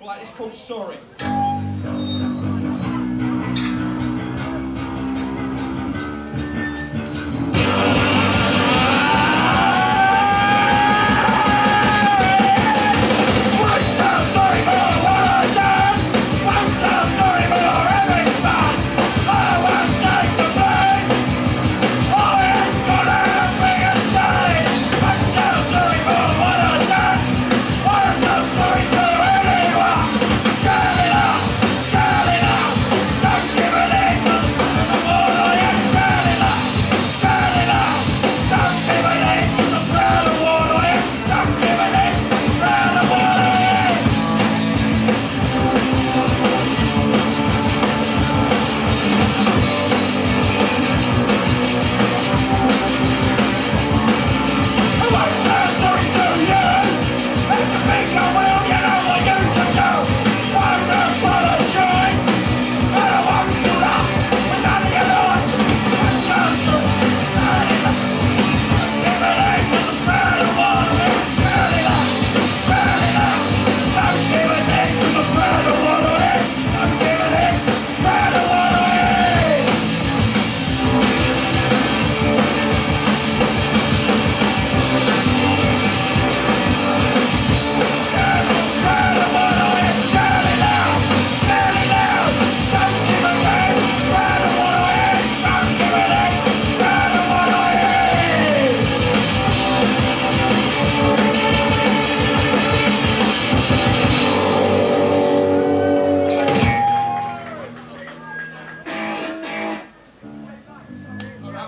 Right, it's called Sorry.